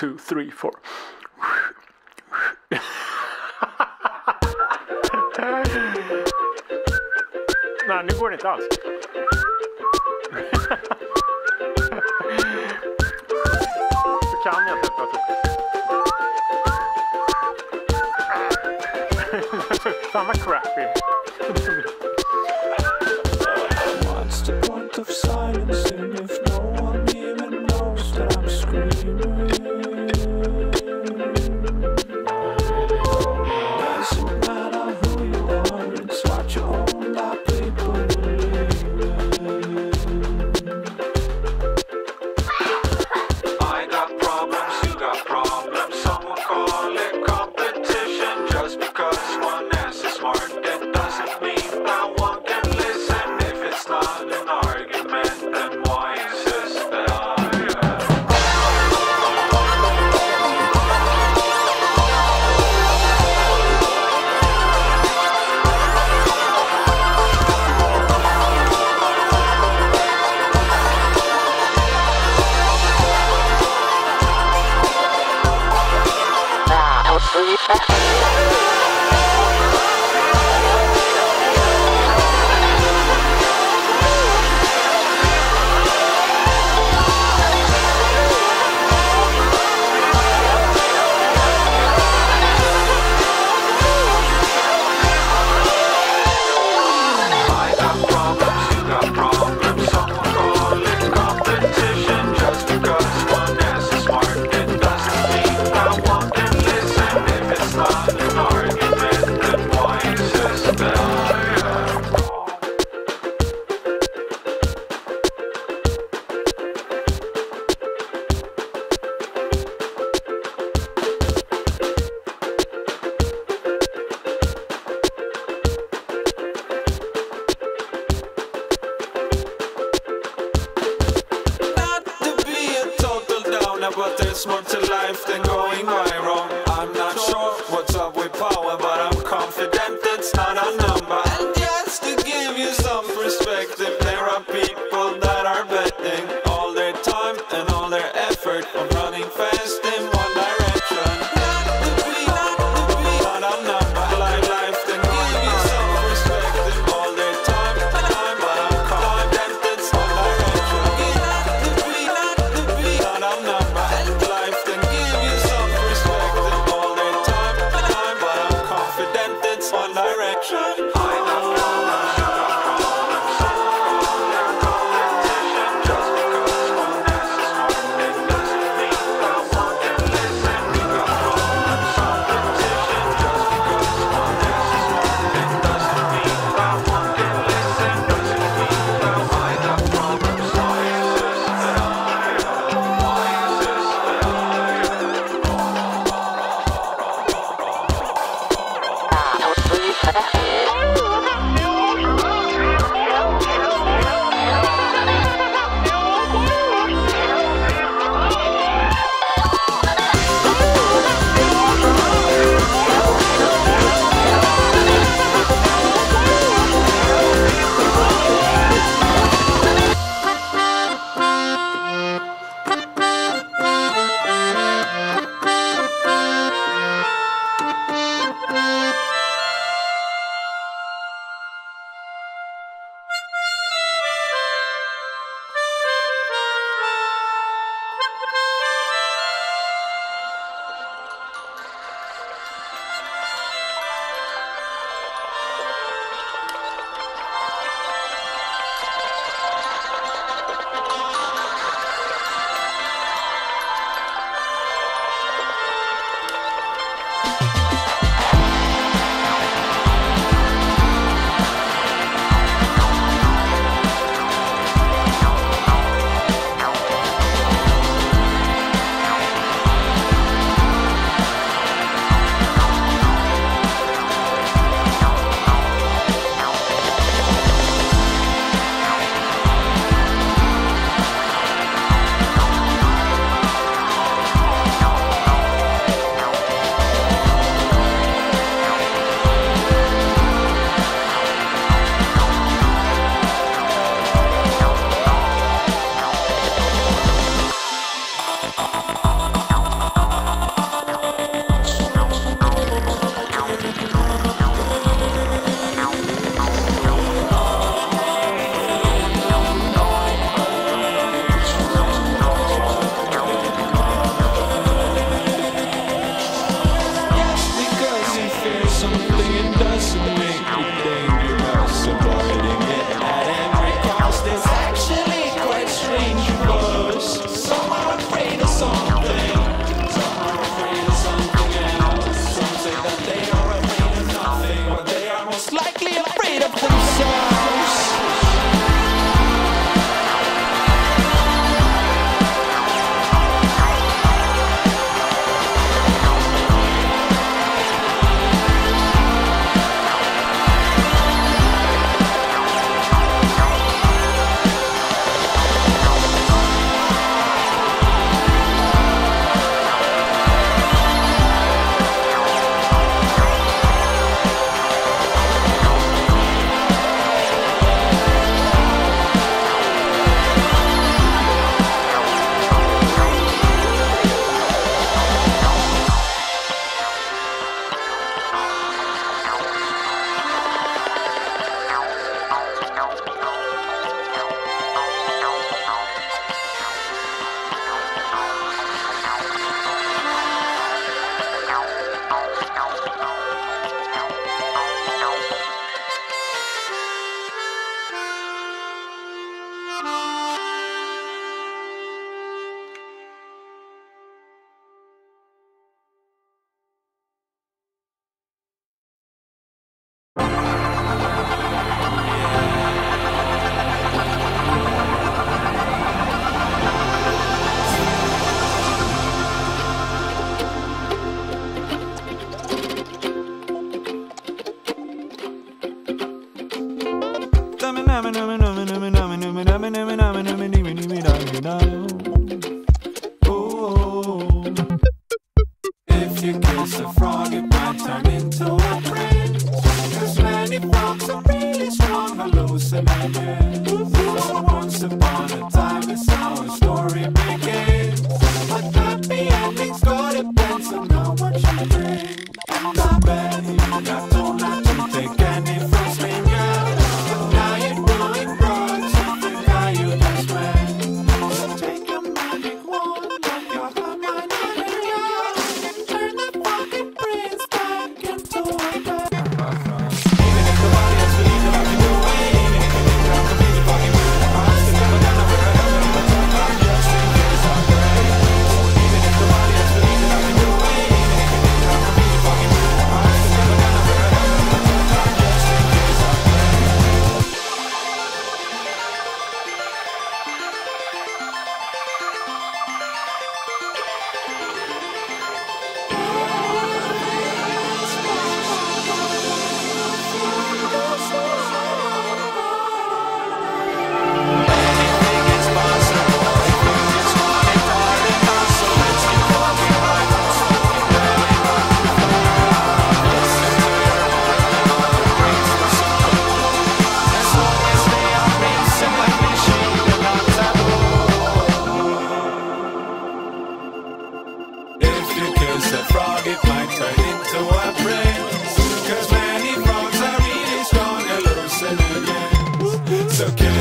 two, three, four. Nej, nu går det inte alls.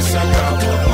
se acabó.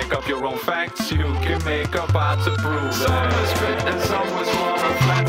make up your own facts, you can make up odds to prove that. Some was written and some was wrong.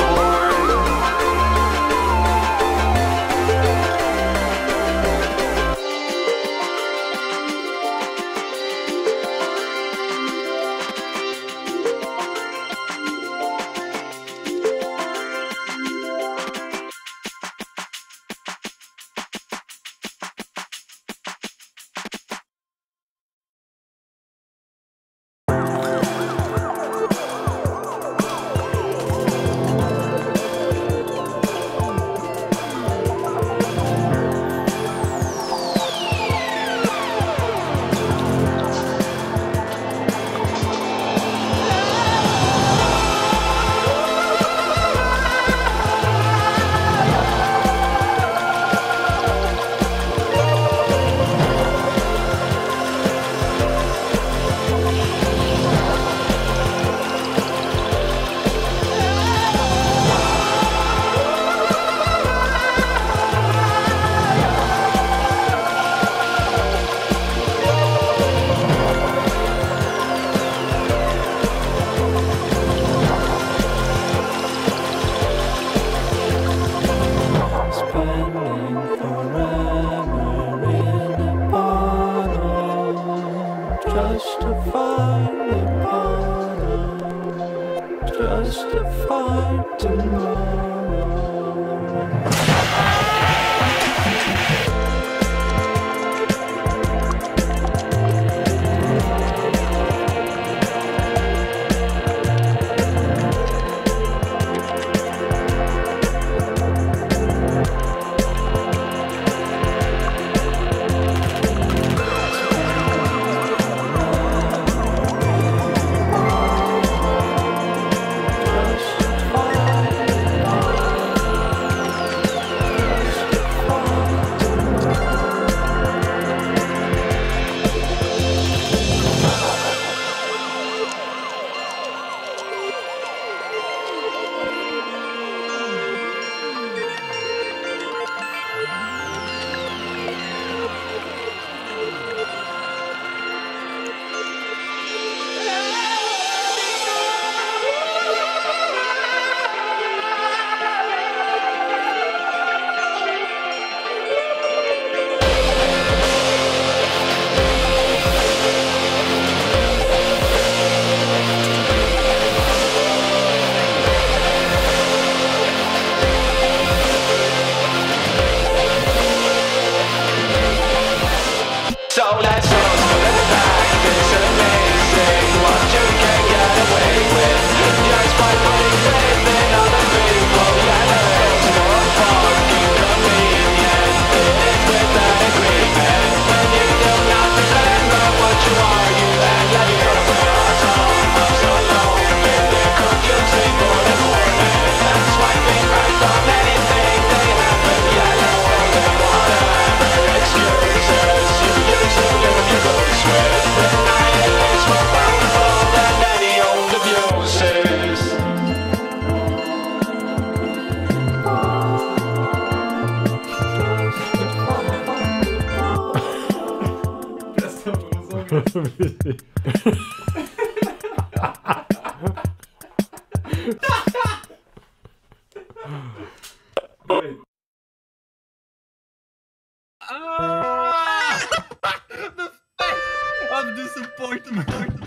Else's Ah! of disappointment.